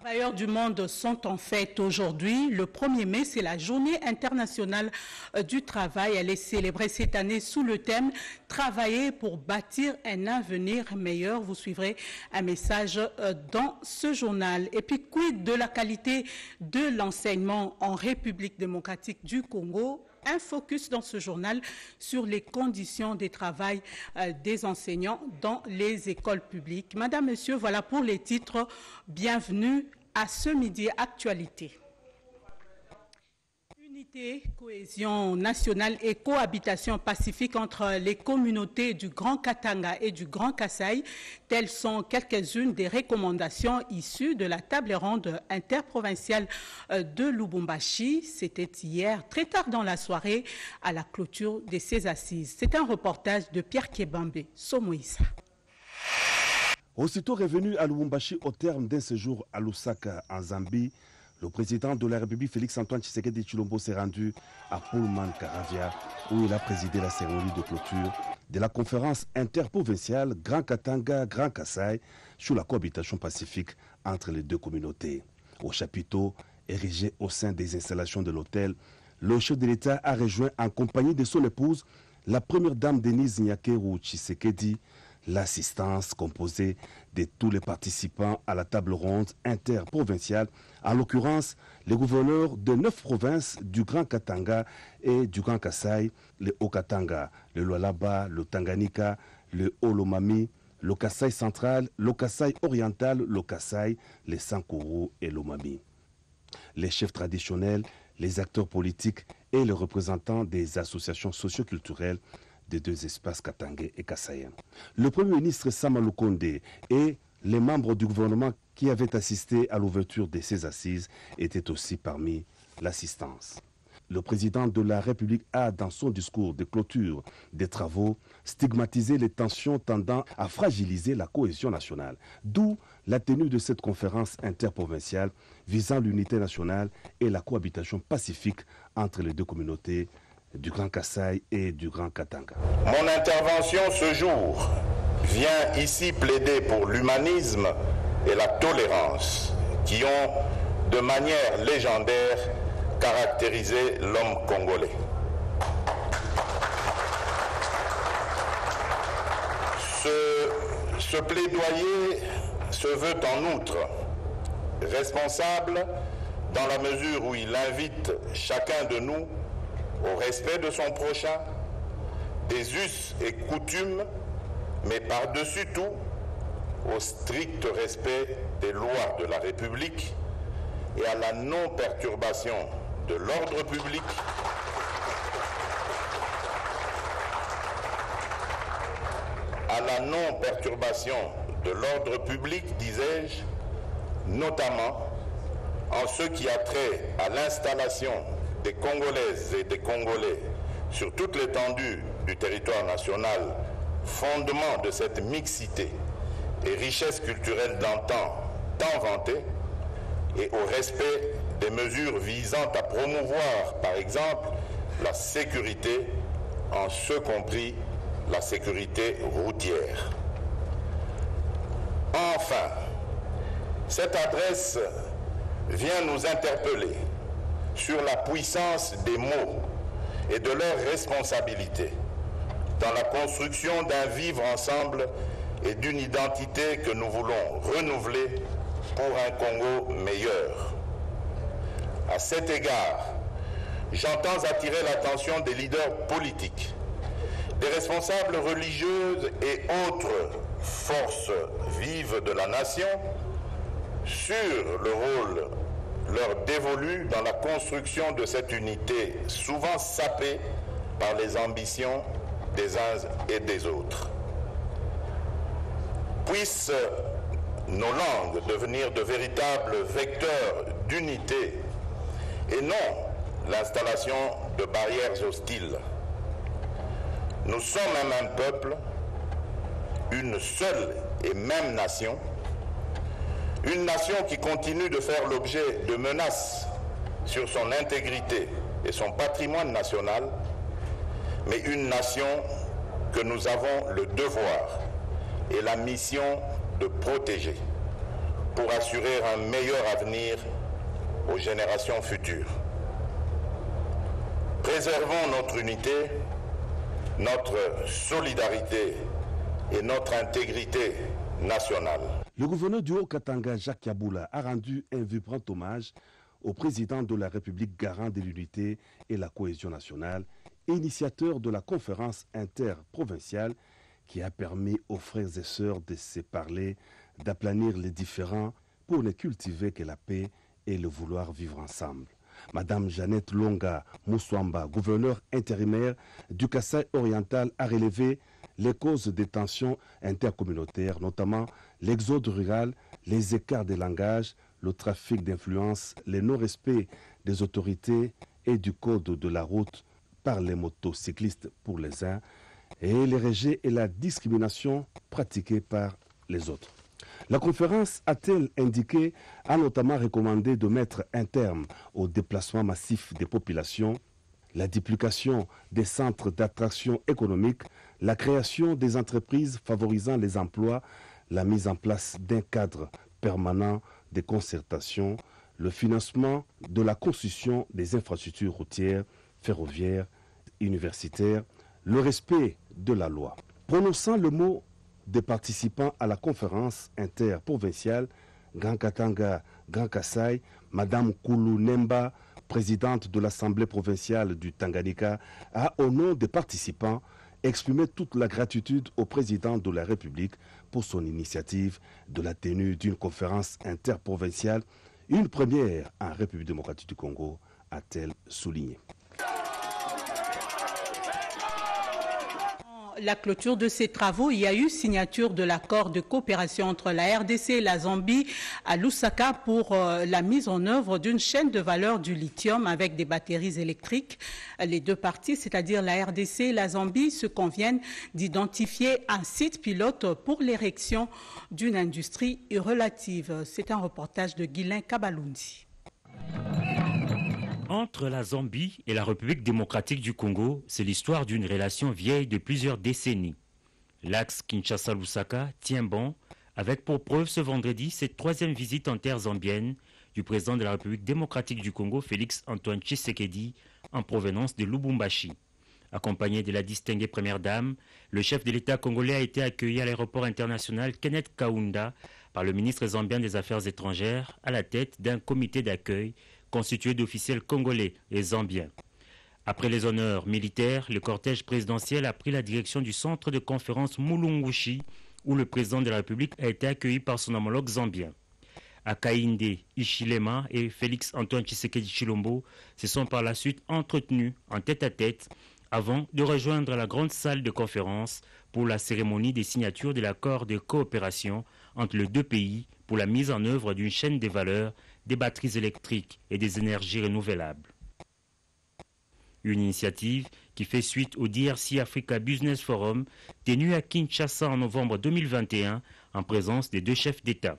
travailleurs du monde sont en fête aujourd'hui. Le 1er mai, c'est la journée internationale euh, du travail. Elle est célébrée cette année sous le thème Travailler pour bâtir un avenir meilleur. Vous suivrez un message euh, dans ce journal. Et puis, quid de la qualité de l'enseignement en République démocratique du Congo? Un focus dans ce journal sur les conditions de travail euh, des enseignants dans les écoles publiques. Madame, Monsieur, voilà pour les titres. Bienvenue à ce midi actualité. Cohésion nationale et cohabitation pacifique entre les communautés du Grand Katanga et du Grand Kasaï, telles sont quelques-unes des recommandations issues de la table ronde interprovinciale euh, de Lubumbashi. C'était hier, très tard dans la soirée, à la clôture de ces assises. C'est un reportage de Pierre Kebambe, Somoïsa. Aussitôt revenu à Lubumbashi au terme d'un séjour à Lusaka, en Zambie, le président de la République, Félix-Antoine Tshisekedi Chilombo, s'est rendu à Pullman Karavia, où il a présidé la cérémonie de clôture de la conférence interprovinciale Grand Katanga, Grand Kassai sur la cohabitation pacifique entre les deux communautés. Au chapiteau, érigé au sein des installations de l'hôtel, le chef de l'État a rejoint en compagnie de son épouse, la première dame Denise Nyakeru Tshisekedi, l'assistance composée de tous les participants à la table ronde interprovinciale, en l'occurrence les gouverneurs de neuf provinces du Grand Katanga et du Grand Kassai, le Haut-Katanga, le Lualaba, le Tanganyika, le Haut-Lomami, le Kassai central, le Kassai oriental, le Kassai, les Sankuru et l'Omami. Les chefs traditionnels, les acteurs politiques et les représentants des associations socioculturelles des deux espaces Katangé et Kassaïen. Le Premier ministre Samalou Konde et les membres du gouvernement qui avaient assisté à l'ouverture de ces assises étaient aussi parmi l'assistance. Le président de la République a, dans son discours de clôture des travaux, stigmatisé les tensions tendant à fragiliser la cohésion nationale, d'où la tenue de cette conférence interprovinciale visant l'unité nationale et la cohabitation pacifique entre les deux communautés du Grand Kassai et du Grand Katanga. Mon intervention ce jour vient ici plaider pour l'humanisme et la tolérance qui ont, de manière légendaire, caractérisé l'homme congolais. Ce, ce plaidoyer se veut en outre responsable dans la mesure où il invite chacun de nous au respect de son prochain, des us et coutumes, mais par-dessus tout au strict respect des lois de la République et à la non-perturbation de l'ordre public. À la non-perturbation de l'ordre public, disais-je, notamment en ce qui a trait à l'installation des Congolaises et des Congolais sur toute l'étendue du territoire national, fondement de cette mixité et richesse culturelle d'antan tant vantée, et au respect des mesures visant à promouvoir, par exemple, la sécurité, en ce compris la sécurité routière. Enfin, cette adresse vient nous interpeller sur la puissance des mots et de leur responsabilité dans la construction d'un vivre ensemble et d'une identité que nous voulons renouveler pour un Congo meilleur. À cet égard, j'entends attirer l'attention des leaders politiques, des responsables religieuses et autres forces vives de la nation sur le rôle leur dévolu dans la construction de cette unité souvent sapée par les ambitions des uns et des autres. Puissent nos langues devenir de véritables vecteurs d'unité et non l'installation de barrières hostiles. Nous sommes un peuple, une seule et même nation, une nation qui continue de faire l'objet de menaces sur son intégrité et son patrimoine national, mais une nation que nous avons le devoir et la mission de protéger. pour assurer un meilleur avenir aux générations futures. Préservons notre unité, notre solidarité et notre intégrité nationale. Le gouverneur du Haut-Katanga, Jacques Yaboula, a rendu un vibrant hommage au président de la République garant de l'unité et la cohésion nationale, initiateur de la conférence interprovinciale qui a permis aux frères et sœurs de se parler, d'aplanir les différends pour ne cultiver que la paix et le vouloir vivre ensemble. Madame Jeannette Longa Moussouamba, gouverneur intérimaire du Kassai oriental, a relevé les causes des tensions intercommunautaires, notamment l'exode rural, les écarts de langage, le trafic d'influence, le non-respect des autorités et du code de la route par les motocyclistes pour les uns et les rejets et la discrimination pratiquée par les autres. La conférence a-t-elle indiqué, a notamment recommandé de mettre un terme au déplacement massif des populations, la duplication des centres d'attraction économique, la création des entreprises favorisant les emplois, la mise en place d'un cadre permanent de concertation, le financement de la construction des infrastructures routières, ferroviaires, universitaires, le respect de la loi. Prononçant le mot des participants à la conférence interprovinciale Grand Katanga, Grand Kassai, Madame Nemba, présidente de l'Assemblée provinciale du Tanganyika, a, au nom des participants, exprimé toute la gratitude au président de la République pour son initiative de la tenue d'une conférence interprovinciale, une première en République démocratique du Congo, a-t-elle souligné. La clôture de ces travaux, il y a eu signature de l'accord de coopération entre la RDC et la Zambie à Lusaka pour euh, la mise en œuvre d'une chaîne de valeur du lithium avec des batteries électriques. Les deux parties, c'est-à-dire la RDC et la Zambie, se conviennent d'identifier un site pilote pour l'érection d'une industrie relative. C'est un reportage de Guylain Kabalundi. Entre la Zambie et la République démocratique du Congo, c'est l'histoire d'une relation vieille de plusieurs décennies. L'axe Kinshasa-Lusaka tient bon, avec pour preuve ce vendredi cette troisième visite en terre zambienne du président de la République démocratique du Congo, Félix Antoine Tshisekedi, en provenance de Lubumbashi. Accompagné de la distinguée première dame, le chef de l'État congolais a été accueilli à l'aéroport international Kenneth Kaunda par le ministre zambien des Affaires étrangères à la tête d'un comité d'accueil constitué d'officiels congolais et zambiens. Après les honneurs militaires, le cortège présidentiel a pris la direction du centre de conférence Mulungushi, où le président de la République a été accueilli par son homologue zambien. Akainde Ishilema et Félix Antoine Tshisekedi Chilombo se sont par la suite entretenus en tête à tête avant de rejoindre la grande salle de conférence pour la cérémonie des signatures de l'accord de coopération entre les deux pays pour la mise en œuvre d'une chaîne des valeurs des batteries électriques et des énergies renouvelables. Une initiative qui fait suite au DRC Africa Business Forum tenu à Kinshasa en novembre 2021 en présence des deux chefs d'État.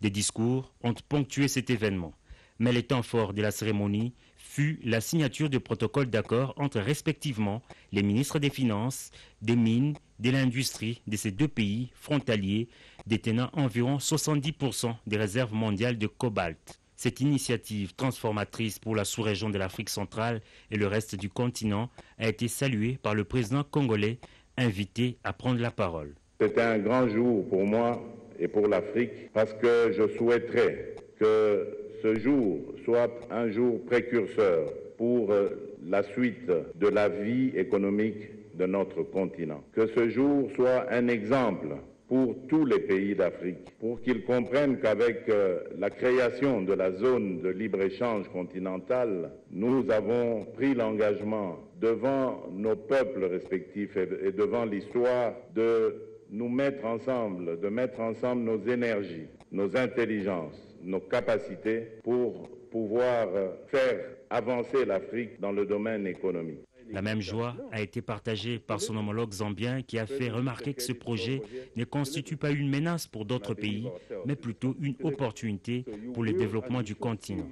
Des discours ont ponctué cet événement, mais le temps fort de la cérémonie fut la signature de protocoles d'accord entre respectivement les ministres des Finances, des Mines, de l'Industrie de ces deux pays frontaliers détenant environ 70% des réserves mondiales de cobalt. Cette initiative transformatrice pour la sous-région de l'Afrique centrale et le reste du continent a été saluée par le président congolais invité à prendre la parole. C'est un grand jour pour moi et pour l'Afrique parce que je souhaiterais que ce jour soit un jour précurseur pour euh, la suite de la vie économique de notre continent. Que ce jour soit un exemple pour tous les pays d'Afrique, pour qu'ils comprennent qu'avec euh, la création de la zone de libre-échange continentale, nous avons pris l'engagement devant nos peuples respectifs et, devant l'histoire de nous mettre ensemble, de mettre ensemble nos énergies, nos intelligences, nos capacités pour pouvoir euh, faire avancer l'Afrique dans le domaine économique. La même joie a été partagée par son homologue zambien qui a fait remarquer que ce projet ne constitue pas une menace pour d'autres pays, mais plutôt une opportunité pour le développement du continent.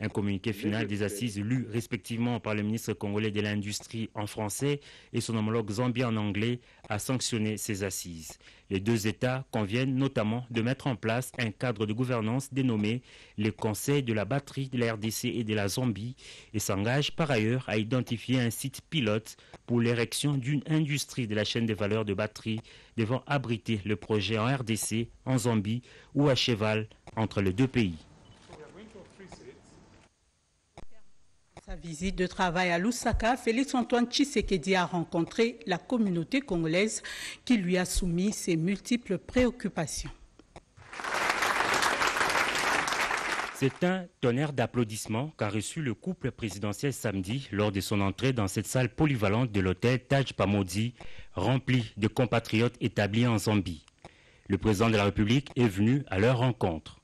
Un communiqué final des assises lu respectivement par le ministre congolais de l'Industrie en français et son homologue zambien en anglais a sanctionné ces assises. Les deux États conviennent notamment de mettre en place un cadre de gouvernance dénommé le Conseil de la batterie de la RDC et de la Zambie et s'engagent par ailleurs à identifier un site pilote pour l'érection d'une industrie de la chaîne des valeurs de batterie devant abriter le projet en RDC, en Zambie ou à cheval entre les deux pays. Sa visite de travail à Lusaka, Félix-Antoine Tshisekedi a rencontré la communauté congolaise qui lui a soumis ses multiples préoccupations. C'est un tonnerre d'applaudissements qu'a reçu le couple présidentiel samedi lors de son entrée dans cette salle polyvalente de l'hôtel Taj Pamodi, remplie de compatriotes établis en Zambie. Le président de la République est venu à leur rencontre.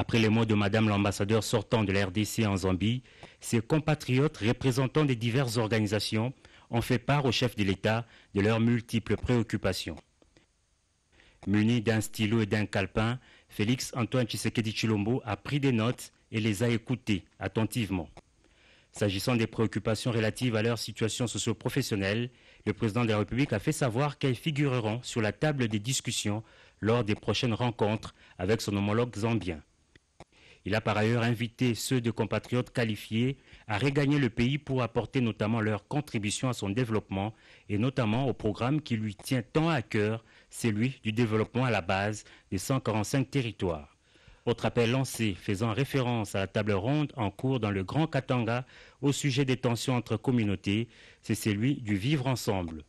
Après les mots de Madame l'ambassadeur sortant de la RDC en Zambie, ses compatriotes représentant des diverses organisations ont fait part au chef de l'État de leurs multiples préoccupations. Muni d'un stylo et d'un calepin, Félix Antoine Tshisekedi Chilombo a pris des notes et les a écoutées attentivement. S'agissant des préoccupations relatives à leur situation socio-professionnelle, le président de la République a fait savoir qu'elles figureront sur la table des discussions lors des prochaines rencontres avec son homologue zambien. Il a par ailleurs invité ceux de compatriotes qualifiés à regagner le pays pour apporter notamment leur contribution à son développement et notamment au programme qui lui tient tant à cœur, celui du développement à la base des 145 territoires. Autre appel lancé faisant référence à la table ronde en cours dans le Grand Katanga au sujet des tensions entre communautés, c'est celui du vivre ensemble.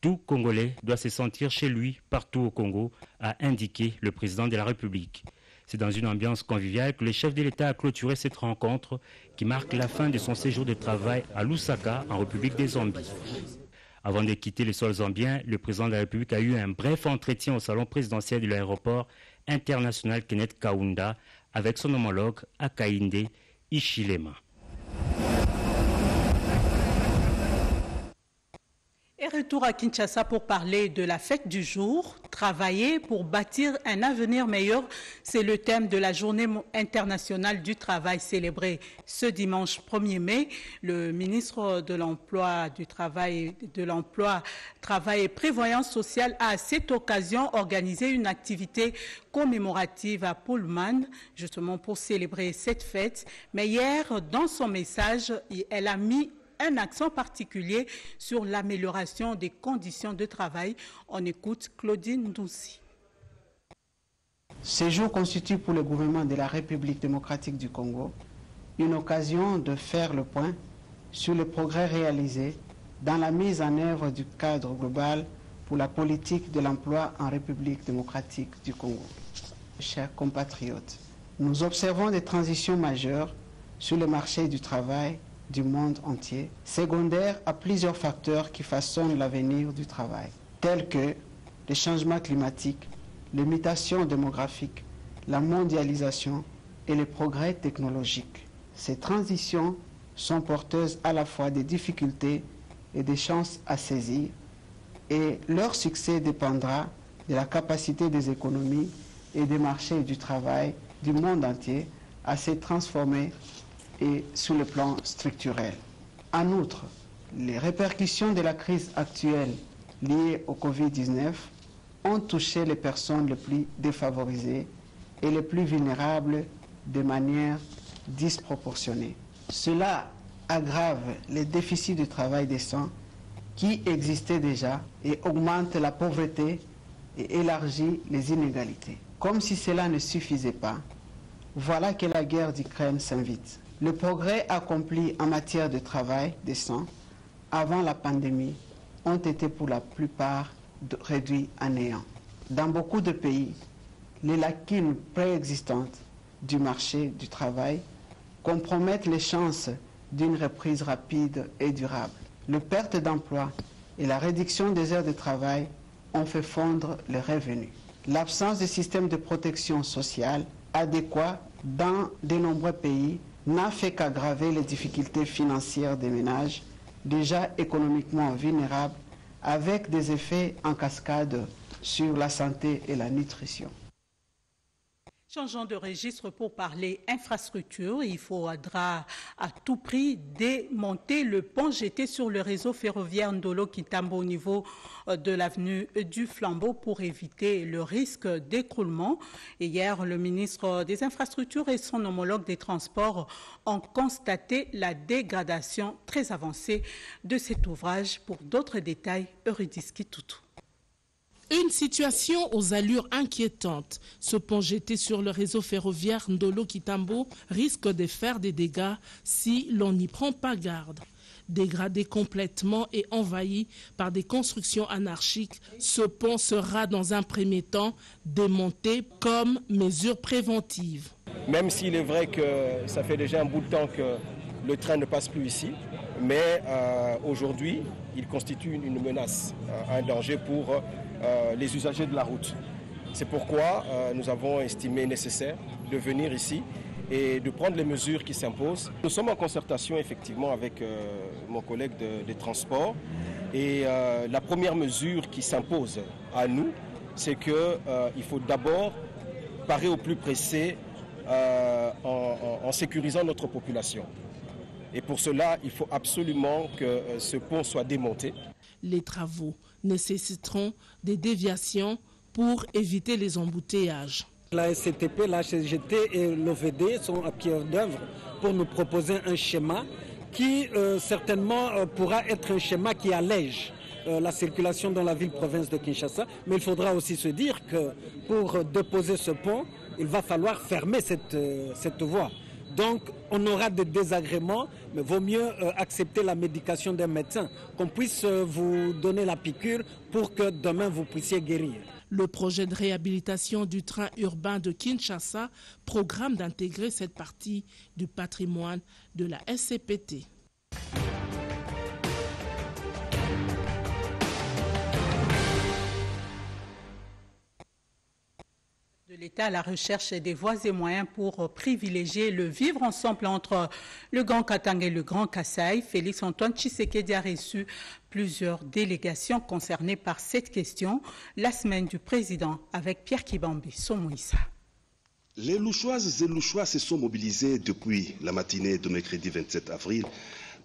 Tout Congolais doit se sentir chez lui partout au Congo, a indiqué le président de la République. C'est dans une ambiance conviviale que le chef de l'État a clôturé cette rencontre qui marque la fin de son séjour de travail à Lusaka, en République des Zambie. Avant de quitter le sol zambien, le président de la République a eu un bref entretien au salon présidentiel de l'aéroport international Kenneth Kaunda avec son homologue Akainde Ishilema. Et retour à Kinshasa pour parler de la fête du jour. Travailler pour bâtir un avenir meilleur, c'est le thème de la journée internationale du travail célébrée ce dimanche 1er mai. Le ministre de l'Emploi, du Travail, de l'Emploi, Travail et Prévoyance sociale a à cette occasion organisé une activité commémorative à Pullman, justement pour célébrer cette fête. Mais hier, dans son message, elle a mis un accent particulier sur l'amélioration des conditions de travail. On écoute Claudine Doucy. Ce jour constitue pour le gouvernement de la République démocratique du Congo une occasion de faire le point sur les progrès réalisés dans la mise en œuvre du cadre global pour la politique de l'emploi en République démocratique du Congo. Chers compatriotes, nous observons des transitions majeures sur le marché du travail du monde entier, secondaire à plusieurs facteurs qui façonnent l'avenir du travail, tels que les changements climatiques, les mutations démographiques, la mondialisation et les progrès technologiques. Ces transitions sont porteuses à la fois des difficultés et des chances à saisir, et leur succès dépendra de la capacité des économies et des marchés du travail du monde entier à se transformer et sur le plan structurel. En outre, les répercussions de la crise actuelle liée au Covid-19 ont touché les personnes les plus défavorisées et les plus vulnérables de manière disproportionnée. Cela aggrave les déficits de travail décent qui existaient déjà et augmente la pauvreté et élargit les inégalités. Comme si cela ne suffisait pas, voilà que la guerre d'Ukraine s'invite. Le progrès accompli en matière de travail décent avant la pandémie ont été pour la plupart réduits à néant. Dans beaucoup de pays, les lacunes préexistantes du marché du travail compromettent les chances d'une reprise rapide et durable. Le perte d'emploi et la réduction des heures de travail ont fait fondre les revenus. L'absence de système de protection sociale adéquat dans de nombreux pays n'a fait qu'aggraver les difficultés financières des ménages déjà économiquement vulnérables avec des effets en cascade sur la santé et la nutrition. Changeons de registre pour parler infrastructure. Il faudra à tout prix démonter le pont jeté sur le réseau ferroviaire Ndolo Kitambo au niveau euh, de l'avenue du Flambeau pour éviter le risque d'écroulement. Hier, le ministre des Infrastructures et son homologue des Transports ont constaté la dégradation très avancée de cet ouvrage. Pour d'autres détails, Eurydiski Toutou. Une situation aux allures inquiétantes. Ce pont jeté sur le réseau ferroviaire Ndolo-Kitambo risque de faire des dégâts si l'on n'y prend pas garde. Dégradé complètement et envahi par des constructions anarchiques, ce pont sera dans un premier temps démonté comme mesure préventive. Même s'il est vrai que ça fait déjà un bout de temps que le train ne passe plus ici, mais euh, aujourd'hui, il constitue une menace, euh, un danger pour euh, les usagers de la route. C'est pourquoi euh, nous avons estimé nécessaire de venir ici et de prendre les mesures qui s'imposent. Nous sommes en concertation effectivement avec euh, mon collègue des transports et la première mesure qui s'impose à nous, c'est qu'il faut d'abord parer au plus pressé en sécurisant notre population. Et pour cela, il faut absolument que ce pont soit démonté. Les travaux nécessiteront des déviations pour éviter les embouteillages. La SCTP, la HSGT et l'OVD sont à pied d'œuvre pour nous proposer un schéma qui euh, certainement euh, pourra être un schéma qui allège euh, la circulation dans la ville-province de Kinshasa. Mais il faudra aussi se dire que pour déposer ce pont, il va falloir fermer cette, cette voie. Donc, on aura des désagréments, mais vaut mieux euh, accepter la médication d'un médecin, qu'on puisse euh, vous donner la piqûre pour que demain vous puissiez guérir. Le projet de réhabilitation du train urbain de Kinshasa programme d'intégrer cette partie du patrimoine de la SCPT. l'État à la recherche des voies et moyens pour privilégier le vivre ensemble entre le Grand Katanga et le Grand Kassai. Félix Antoine Tshisekedi a reçu plusieurs délégations concernées par cette question la semaine du président avec Pierre Kibambi. Les Louchoises et Louchois se sont mobilisés depuis la matinée de mercredi 27 avril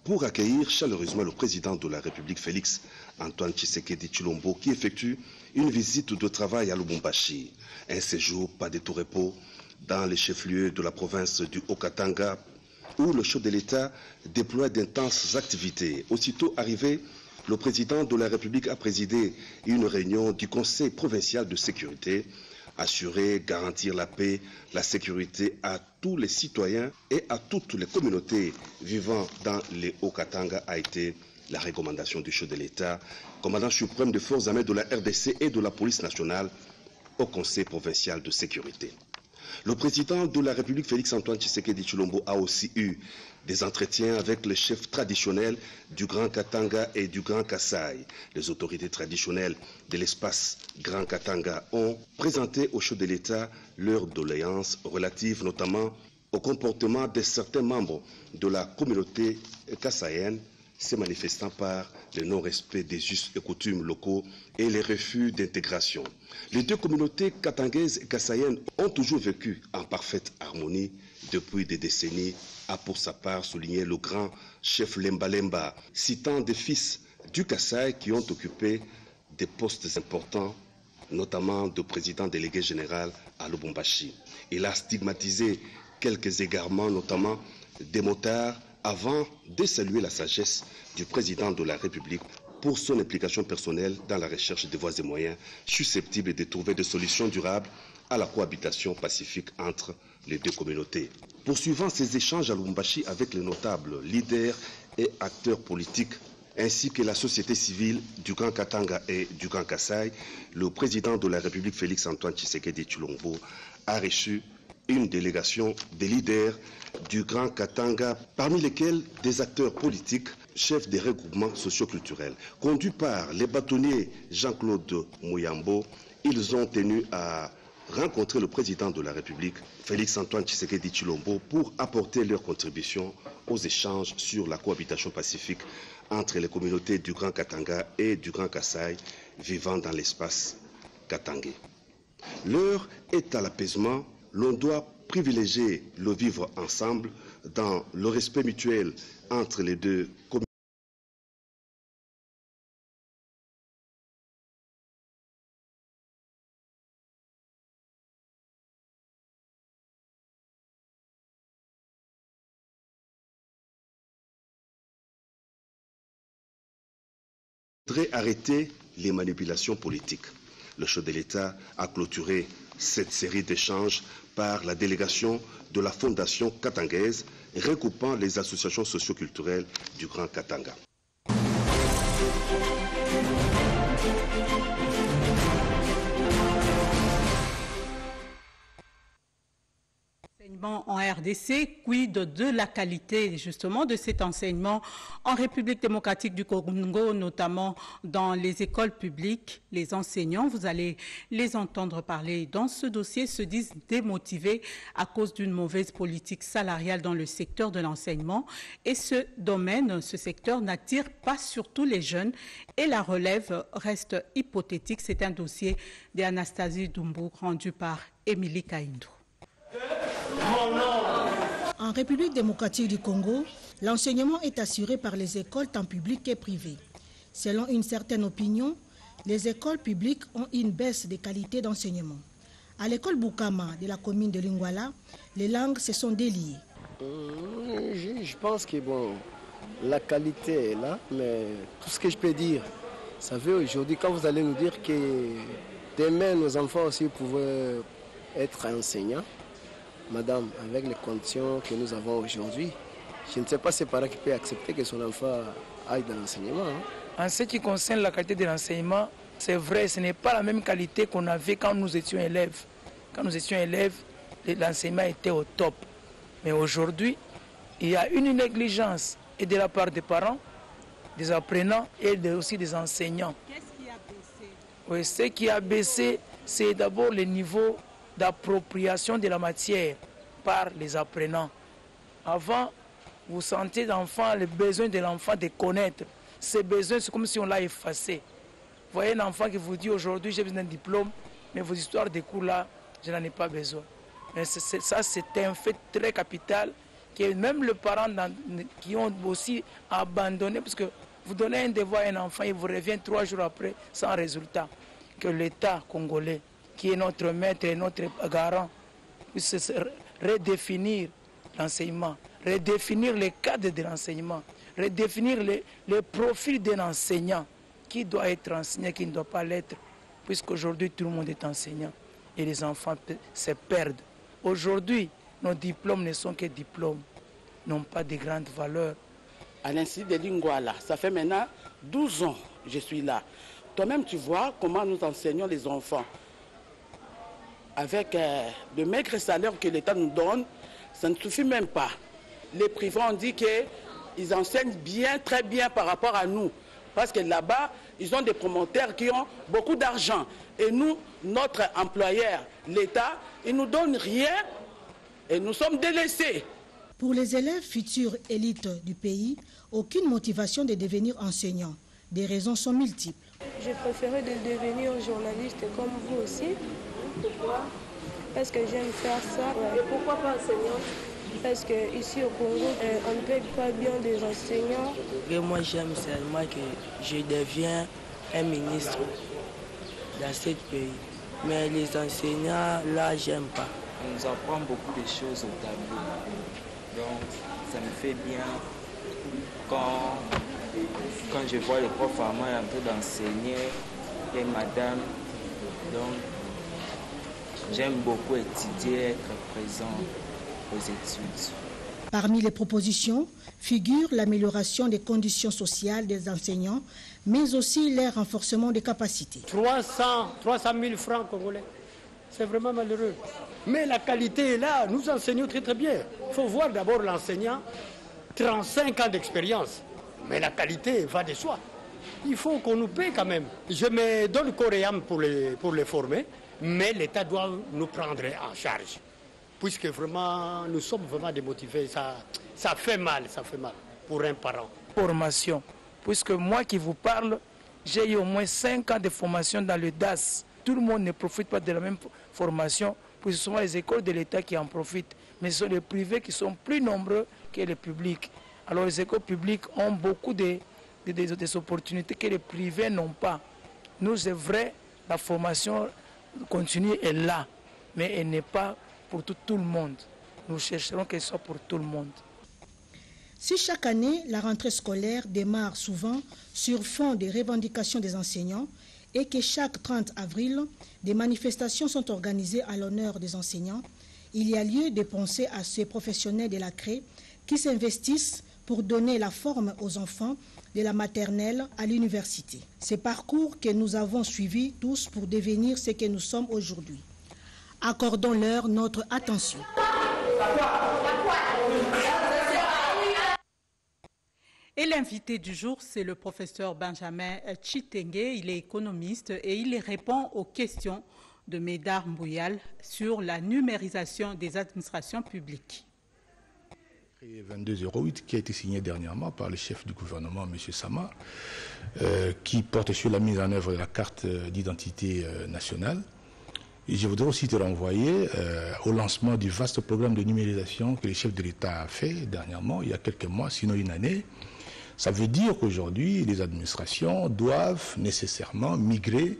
pour accueillir chaleureusement le président de la République, Félix Antoine Tshisekedi Chilombo, qui effectue une visite de travail à Lubumbashi. Un séjour pas de tout repos dans les chefs-lieux de la province du Haut-Katanga, où le chef de l'État déploie d'intenses activités. Aussitôt arrivé, le président de la République a présidé une réunion du Conseil provincial de sécurité assurer, garantir la paix, la sécurité à tous les citoyens et à toutes les communautés vivant dans les Hauts-Katanga a été la recommandation du chef de l'État, commandant suprême des forces armées de la RDC et de la police nationale au Conseil provincial de sécurité. Le président de la République, Félix-Antoine Tshisekedi Chulombo, a aussi eu des entretiens avec les chefs traditionnels du Grand Katanga et du Grand Kassai. Les autorités traditionnelles de l'espace Grand Katanga ont présenté au chef de l'État leurs doléances relatives notamment au comportement de certains membres de la communauté kassaïenne se manifestant par le non-respect des us et coutumes locaux et les refus d'intégration. Les deux communautés katangaises et kassaïennes ont toujours vécu en parfaite harmonie depuis des décennies, a pour sa part souligné le grand chef Lemba Lemba, citant des fils du Kassai qui ont occupé des postes importants, notamment de président délégué général à Lubumbashi. Il a stigmatisé quelques égarements, notamment des motards avant de saluer la sagesse du président de la République pour son implication personnelle dans la recherche des voies et moyens susceptibles de trouver des solutions durables à la cohabitation pacifique entre les deux communautés. Poursuivant ses échanges à Lubumbashi avec les notables, leaders et acteurs politiques ainsi que la société civile du Grand Katanga et du Grand Kassai, le président de la République Félix Antoine Tshisekedi Chulombo a reçu une délégation des leaders du Grand Katanga, parmi lesquels des acteurs politiques, chefs des regroupements socioculturels. Conduits par les bâtonniers Jean-Claude Mouyambo, ils ont tenu à rencontré le président de la République, Félix-Antoine Tshisekedi Chilombo, pour apporter leur contribution aux échanges sur la cohabitation pacifique entre les communautés du Grand Katanga et du Grand Kassai vivant dans l'espace katangais. L'heure est à l'apaisement. L'on doit privilégier le vivre ensemble dans le respect mutuel entre les deux communautés. arrêter les manipulations politiques. Le chef de l'État a clôturé cette série d'échanges par la délégation de la Fondation katangaise recoupant les associations socioculturelles du Grand Katanga. En RDC, quid de la qualité justement de cet enseignement en République démocratique du Congo, notamment dans les écoles publiques? Les enseignants, vous allez les entendre parler dans ce dossier, se disent démotivés à cause d'une mauvaise politique salariale dans le secteur de l'enseignement. Et ce domaine, ce secteur n'attire pas surtout les jeunes et la relève reste hypothétique. C'est un dossier d'Anastasie Dumbouk rendu par Émilie Kaindou. En République démocratique du Congo, l'enseignement est assuré par les écoles tant publiques que privées. Selon une certaine opinion, les écoles publiques ont une baisse des qualités d'enseignement. À l'école Boukama de la commune de Lingwala, les langues se sont déliées. Euh, je, pense que bon, la qualité est là, mais tout ce que je peux dire, ça veut aujourd'hui, quand vous allez nous dire que demain nos enfants aussi pouvaient être enseignants, Madame, avec les conditions que nous avons aujourd'hui, je ne sais pas si parents qui peut accepter que son enfant aille dans l'enseignement. Hein. En ce qui concerne la qualité de l'enseignement, c'est vrai, ce n'est pas la même qualité qu'on avait quand nous étions élèves. Quand nous étions élèves, l'enseignement était au top. Mais aujourd'hui, il y a une négligence et de la part des parents, des apprenants et aussi des enseignants. Qu'est-ce qui a baissé? Oui, ce qui a baissé, c'est d'abord le niveau d'appropriation de la matière par les apprenants. Avant, vous sentez l'enfant, le besoin de l'enfant de connaître. Ces besoins, c'est comme si on l'a effacé. Vous voyez un enfant qui vous dit aujourd'hui j'ai besoin d'un diplôme, mais vos histoires de cours là, je n'en ai pas besoin. Mais ça, c'est un fait très capital que même les parents qui ont aussi abandonné, parce que vous donnez un devoir à un enfant, il vous revient trois jours après sans résultat. Que l'État congolais qui est notre maître et notre garant, puisse redéfinir l'enseignement, redéfinir les cadres de l'enseignement, redéfinir les, les profils d'un enseignant, qui doit être enseigné, qui ne doit pas l'être, puisqu'aujourd'hui tout le monde est enseignant et les enfants se perdent. Aujourd'hui, nos diplômes ne sont que diplômes, n'ont pas de grande valeur. À de Lingwala, ça fait maintenant 12 ans que je suis là. Toi-même, tu vois comment nous enseignons les enfants avec euh, le maigre salaire que l'État nous donne, ça ne suffit même pas. Les privés ont dit qu'ils enseignent bien, très bien par rapport à nous. Parce que là-bas, ils ont des promoteurs qui ont beaucoup d'argent. Et nous, notre employeur, l'État, il ne nous donne rien et nous sommes délaissés. Pour les élèves futurs élites du pays, aucune motivation de devenir enseignant. Des raisons sont multiples. J'ai préféré de devenir journaliste comme vous aussi. Pourquoi? Parce que j'aime faire ça. Et pourquoi pas enseignant? Parce qu'ici au Congo, euh, on ne paye pas bien des enseignants. Et moi, j'aime seulement que je deviens un ministre dans ce pays. Mais les enseignants, là, j'aime pas. On nous apprend beaucoup de choses au tableau. Donc, ça me fait bien quand, quand je vois les profs à moi en train d'enseigner et madame. Donc, J'aime beaucoup étudier, être présent aux études. Parmi les propositions figure l'amélioration des conditions sociales des enseignants, mais aussi leur renforcement des capacités. 300, 300 000 francs congolais, c'est vraiment malheureux. Mais la qualité est là, nous enseignons très très bien. Il faut voir d'abord l'enseignant, 35 ans d'expérience, mais la qualité va de soi. Il faut qu'on nous paie quand même. Je me donne corps et âme pour les, pour les former, mais l'État doit nous prendre en charge. Puisque vraiment, nous sommes vraiment démotivés. Ça, ça fait mal, ça fait mal pour un parent. Formation. Puisque moi qui vous parle, j'ai eu au moins 5 ans de formation dans le DAS. Tout le monde ne profite pas de la même formation, puisque ce sont les écoles de l'État qui en profitent. Mais ce sont les privés qui sont plus nombreux que les publics. Alors les écoles publiques ont beaucoup de, des opportunités que les privés n'ont pas. Nous, c'est vrai, la formation continue est là, mais elle n'est pas pour tout, tout le monde. Nous chercherons qu'elle soit pour tout le monde. Si chaque année, la rentrée scolaire démarre souvent sur fond des revendications des enseignants et que chaque 30 avril, des manifestations sont organisées à l'honneur des enseignants, il y a lieu de penser à ces professionnels de la CRE qui s'investissent pour donner la forme aux enfants de la maternelle à l'université. Ces parcours que nous avons suivis tous pour devenir ce que nous sommes aujourd'hui. Accordons-leur notre attention. Et l'invité du jour, c'est le professeur Benjamin Chitenge. Il est économiste et il répond aux questions de Médard Mbouyal sur la numérisation des administrations publiques. 2208 qui a été signé dernièrement par le chef du gouvernement, M. Sama, euh, qui porte sur la mise en œuvre de la carte d'identité euh, nationale. Et je voudrais aussi te renvoyer euh, au lancement du vaste programme de numérisation que le chef de l'État a fait dernièrement, il y a quelques mois, sinon une année, ça veut dire qu'aujourd'hui, les administrations doivent nécessairement migrer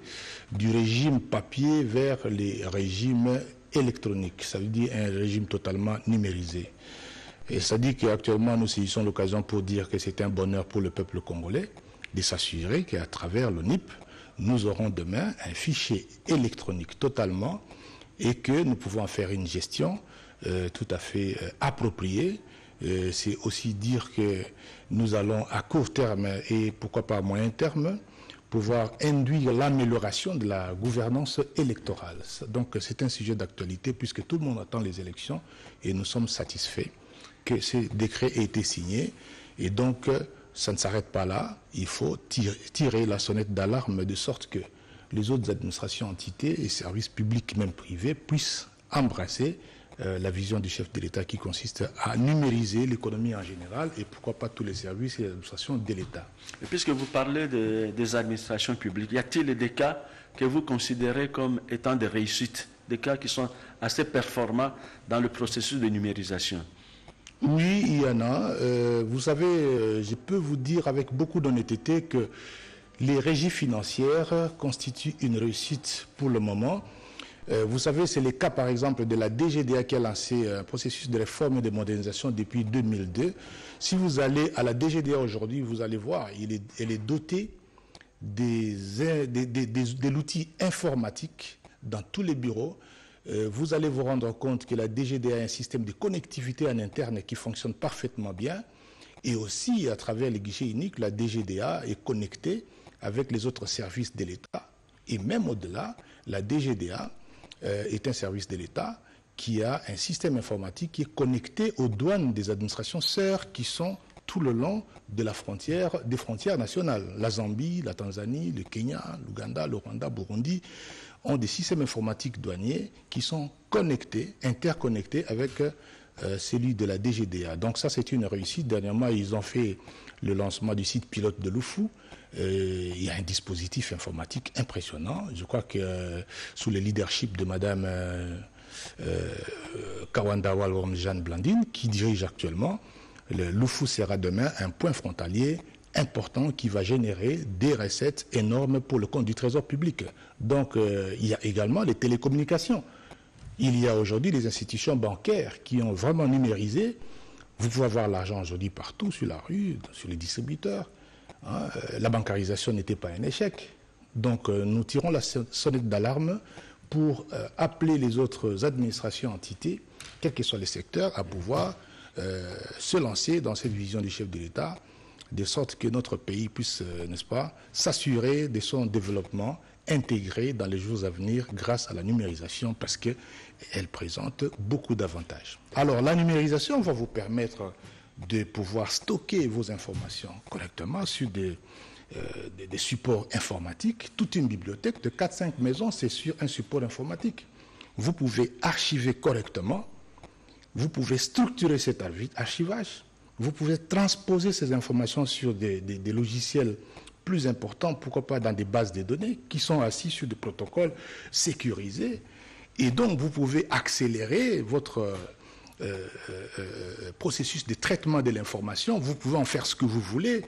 du régime papier vers les régimes électroniques. Ça veut dire un régime totalement numérisé. Et dit qu'actuellement, nous saisissons l'occasion pour dire que c'est un bonheur pour le peuple congolais de s'assurer qu'à travers le NIP, nous aurons demain un fichier électronique totalement et que nous pouvons faire une gestion euh, tout à fait euh, appropriée euh, c'est aussi dire que nous allons à court terme et pourquoi pas à moyen terme pouvoir induire l'amélioration de la gouvernance électorale. Donc c'est un sujet d'actualité puisque tout le monde attend les élections et nous sommes satisfaits que ce décret ait été signé. Et donc ça ne s'arrête pas là, il faut tirer, la sonnette d'alarme de sorte que les autres administrations, entités et services publics, même privés, puissent embrasser euh, la vision du chef de l'État qui consiste à numériser l'économie en général et pourquoi pas tous les services et les administrations de l'État. Et puisque vous parlez des administrations publiques, y a-t-il des cas que vous considérez comme étant des réussites, des cas qui sont assez performants dans le processus de numérisation? Oui, il y en a. Euh, vous savez, euh, je peux vous dire avec beaucoup d'honnêteté que les régies financières constituent une réussite pour le moment. Euh, vous savez, c'est le cas par exemple de la DGDA qui a lancé un processus de réforme et de modernisation depuis 2002. Si vous allez à la DGDA aujourd'hui, vous allez voir, elle est dotée des, de l'outil informatique dans tous les bureaux. Euh, vous allez vous rendre compte que la DGDA a un système de connectivité en interne qui fonctionne parfaitement bien. Et aussi, à travers les guichets uniques, la DGDA est connectée avec les autres services de l'État. Et même au-delà, la DGDA euh, est un service de l'État qui a un système informatique qui est connecté aux douanes des administrations sœurs qui sont tout le long des frontières nationales. La Zambie, la Tanzanie, le Kenya, l'Ouganda, le Rwanda, Burundi ont des systèmes informatiques douaniers qui sont connectés, interconnectés avec euh, celui de la DGDA. Donc ça, c'est une réussite. Dernièrement, ils ont fait le lancement du site pilote de Loufou, euh, il y a un dispositif informatique impressionnant. Je crois que euh, sous le leadership de Madame Kawanda Jeanne Blandine, qui dirige actuellement, le Loufou sera demain un point frontalier important qui va générer des recettes énormes pour le compte du Trésor public. Donc il y a également les télécommunications. Il y a aujourd'hui des institutions bancaires qui ont vraiment numérisé. Vous pouvez avoir l'argent aujourd'hui partout, sur la rue, sur les distributeurs. Hein, euh, la bancarisation n'était pas un échec. Donc euh, nous tirons la sonnette d'alarme pour euh, appeler les autres administrations, entités, quels que soient les secteurs, à pouvoir se lancer dans cette vision du chef de l'État, de sorte que notre pays puisse, n'est-ce pas, s'assurer de son développement intégré dans les jours à venir grâce à la numérisation, parce qu'elle présente beaucoup d'avantages. Alors la numérisation va vous permettre de pouvoir stocker vos informations correctement sur des des, supports informatiques. Toute une bibliothèque de 4-5 maisons, c'est sur un support informatique. Vous pouvez archiver correctement, vous pouvez structurer cet archivage, vous pouvez transposer ces informations sur des, logiciels plus importants, pourquoi pas dans des bases de données qui sont assis sur des protocoles sécurisés. Et donc, vous pouvez accélérer votre euh, euh, euh, processus de traitement de l'information. Vous pouvez en faire ce que vous voulez.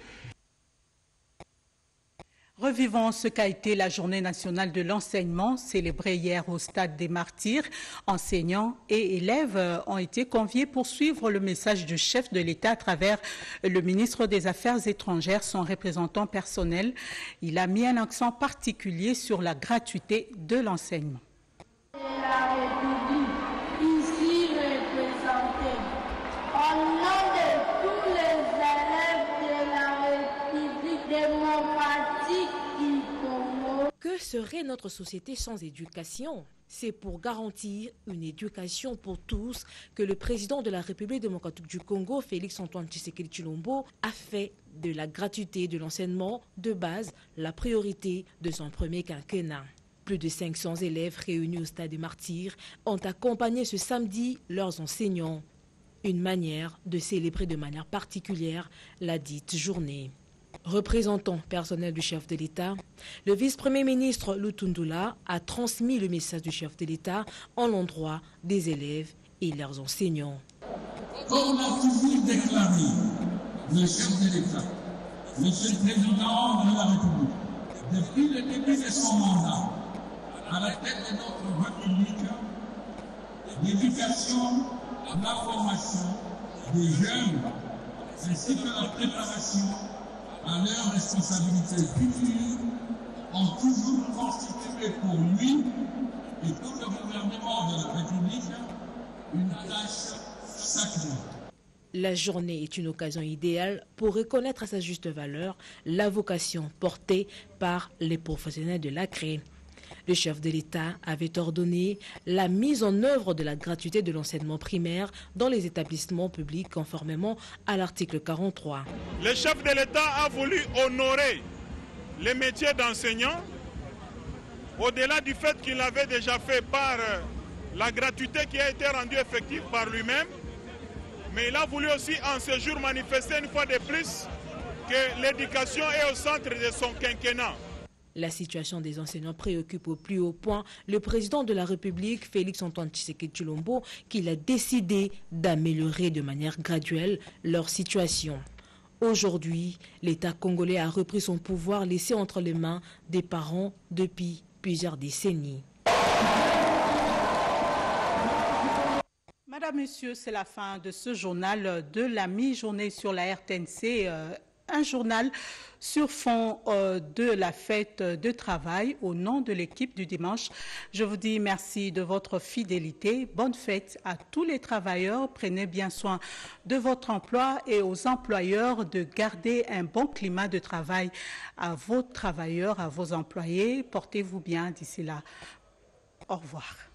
Revivons ce qu'a été la journée nationale de l'enseignement célébrée hier au stade des martyrs. Enseignants et élèves ont été conviés pour suivre le message du chef de l'État à travers le ministre des Affaires étrangères, son représentant personnel. Il a mis un accent particulier sur la gratuité de l'enseignement. Serait notre société sans éducation? C'est pour garantir une éducation pour tous que le président de la République démocratique du Congo, Félix-Antoine Tshisekedi Chilombo, a fait de la gratuité de l'enseignement de base la priorité de son premier quinquennat. Plus de 500 élèves réunis au stade des martyrs ont accompagné ce samedi leurs enseignants. Une manière de célébrer de manière particulière la dite journée. Représentant personnel du chef de l'État, le vice-premier ministre Lutundula a transmis le message du chef de l'État en l'endroit des élèves et leurs enseignants. Comme a toujours déclaré le chef de l'État, Monsieur le Président de la République, depuis le début de son mandat, à la tête de notre République, l'éducation, la formation des jeunes, ainsi que la préparation à leurs responsabilités futures ont toujours constitué pour lui et pour le gouvernement de la République une tâche sacrée. La journée est une occasion idéale pour reconnaître à sa juste valeur la vocation portée par les professionnels de la CRE. Le chef de l'État avait ordonné la mise en œuvre de la gratuité de l'enseignement primaire dans les établissements publics conformément à l'article 43. Le chef de l'État a voulu honorer les métiers d'enseignant au-delà du fait qu'il l'avait déjà fait par euh, la gratuité qui a été rendue effective par lui-même, mais il a voulu aussi en ce jour manifester une fois de plus que l'éducation est au centre de son quinquennat. La situation des enseignants préoccupe au plus haut point le président de la République, Félix-Antoine Tshisekedi Chilombo, qu'il a décidé d'améliorer de manière graduelle leur situation. Aujourd'hui, l'État congolais a repris son pouvoir laissé entre les mains des parents depuis plusieurs décennies. Madame, Monsieur, c'est la fin de ce journal de la mi-journée sur la RTNC. Un journal sur fond euh, de la fête de travail au nom de l'équipe du dimanche. Je vous dis merci de votre fidélité. Bonne fête à tous les travailleurs. Prenez bien soin de votre emploi et aux employeurs de garder un bon climat de travail à vos travailleurs, à vos employés. Portez-vous bien d'ici là. Au revoir.